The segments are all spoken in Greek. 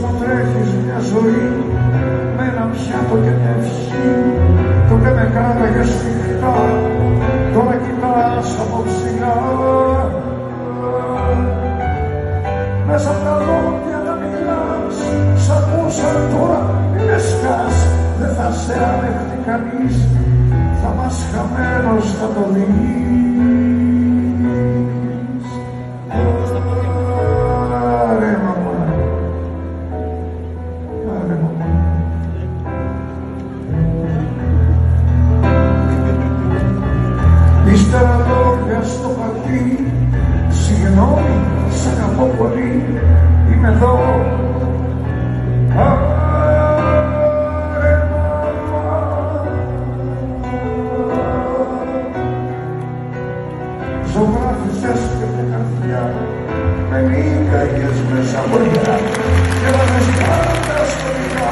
μου τρέχεις μια ζωή με ένα πιάτο και μια ευχή. Τότε με κράταγες σφιχτά τώρα κοιτάς από ψηλά μέσα από τα δόντια να μιλάς σ' ακούσα τώρα μη με σκάς δεν θα σε ανεχτεί κανείς. Θα μας χαμένος θα το δεις νίκαγες μέσα βοριά και έβαλες πάντα σκοτεινά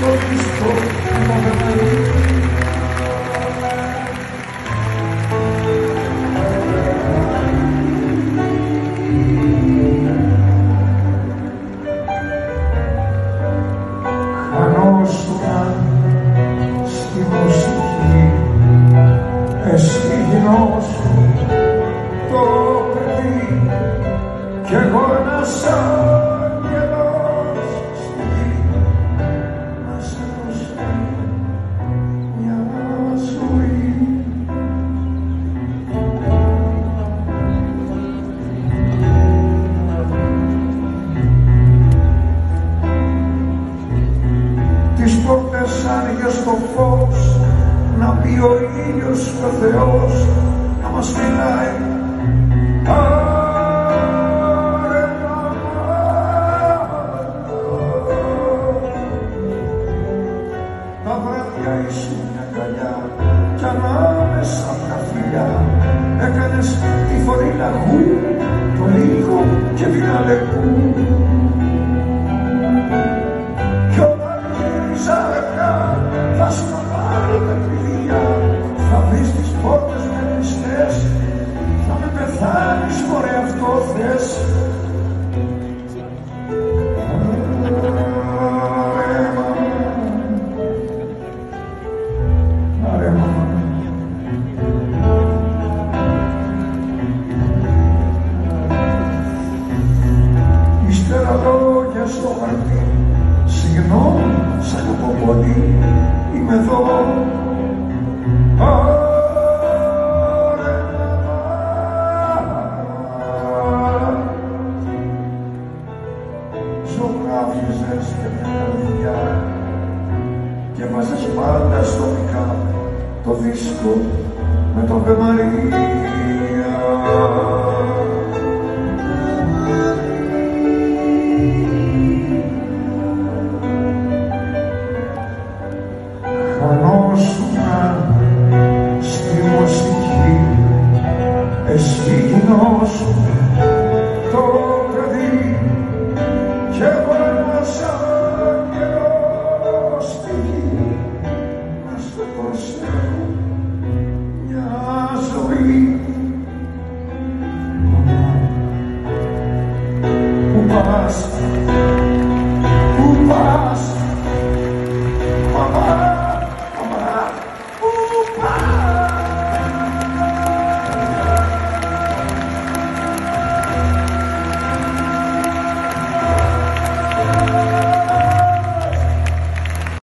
το πιστό που τις πόρτες άνοιγε στο φως να πει ο ήλιος και ο Θεός να μας μιλάει στο χαρτί Συγγνώμη, σ' αγαπώ πολύ. Είμαι εδώ. Άρε μαμά Ζωγράφιζες και μια καρδιά Και βάζες πάντα στο μικρά Το δίσκο με το Βε Μαρία ocean.